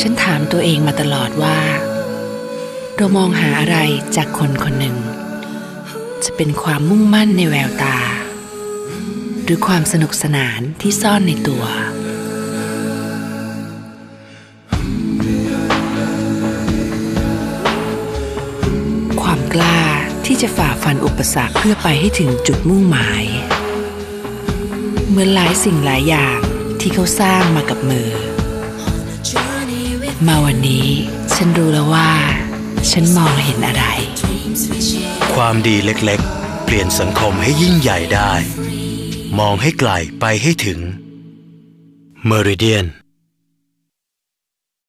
ฉันถามตัวเองมาตลอดว่า เรามองหาอะไรจากคนคนหนึ่ง จะเป็นความมุ่งมั่นในแววตา หรือความสนุกสนานที่ซ่อนในตัวความกล้าที่จะฝ่าฟันอุปสรรคเพื่อไปให้ถึงจุดมุ่งหมาย เหมือนหลายสิ่งหลายอย่างที่เขาสร้างมากับมือ มาวันนี้ฉันรู้แล้วว่า ฉันมองเห็นอะไร ความดีเล็กๆ เปลี่ยนสังคมให้ยิ่งใหญ่ได้ มองให้ไกลไปให้ถึง Meridian